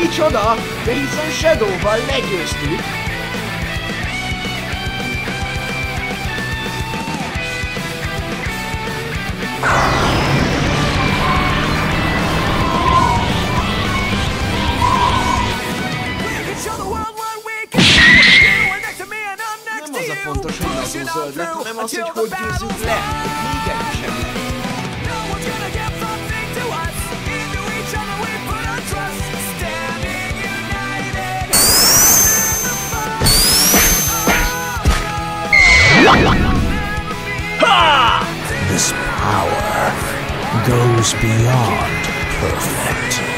Micsoda? De hiszen Shadow-val legyőztük. Nem az a fontos, hogy nagyon zöld lett, hanem az, hogy hogy győzzük le, még erősebb lett. This power goes beyond perfect.